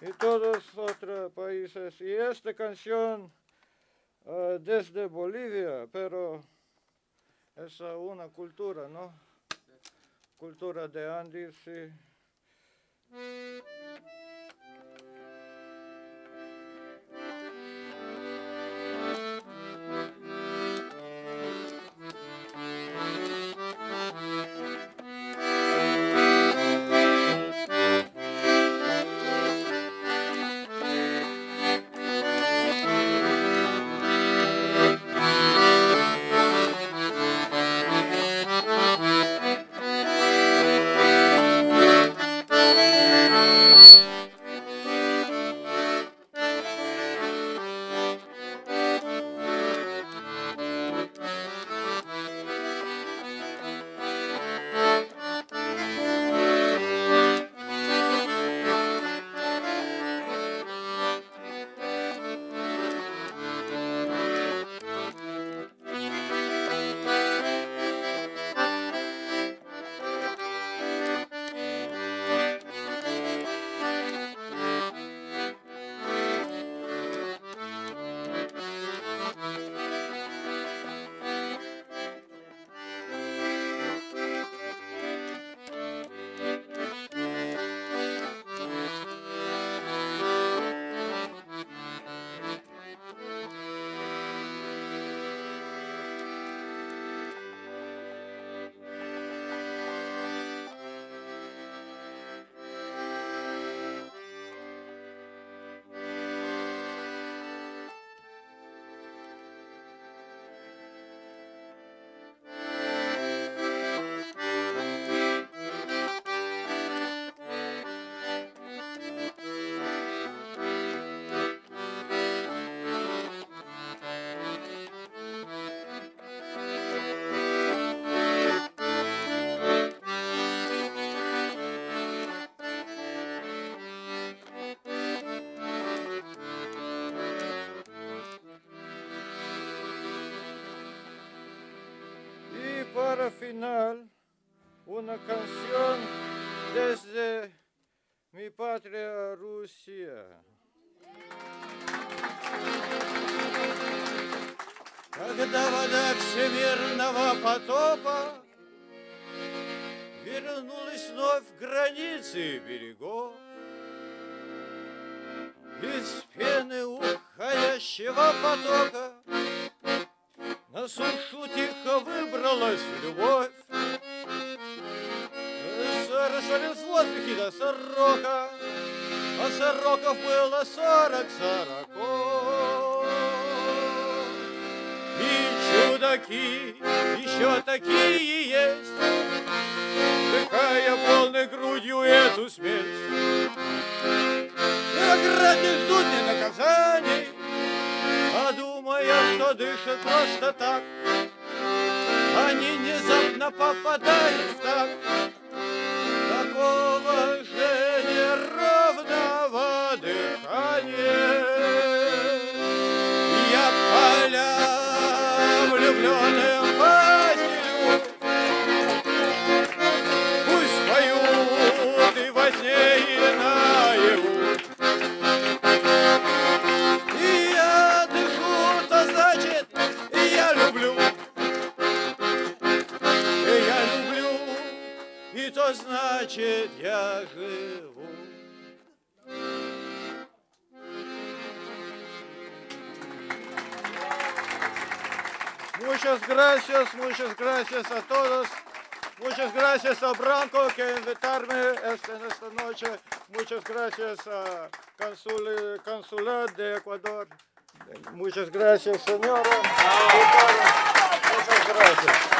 y todos otros países. Y esta canción uh, desde Bolivia, pero es una cultura, ¿no? Cultura de Andes, sí. Para final una canción desde mi patria Rusia. Когда вода всемирного потопа Вернулась вновь к границе берегов, Из пены уходящего потока на сушу выбралась любовь. Растворилась в воздухе до сорока, а сороков было сорок сороков. И чудаки еще такие есть, Вдыхая полной грудью эту. Виноград не ждут ни наказаний, а думая, что дышат просто так, Они внезапно попадают в так Такого и то значит, я живу Muchas gracias, muchas gracias a todos. Muchas gracias a Branco que invitarme esta, en esta noche. Muchas gracias a Consul, Consulado de Ecuador. Muchas gracias, señora. Muchas gracias.